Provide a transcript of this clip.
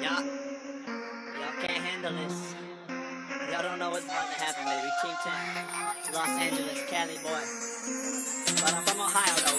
Y'all, y'all can't handle this. Y'all don't know what's about to happen, baby. Team 10, Los Angeles, Cali boy. But I'm from Ohio, though,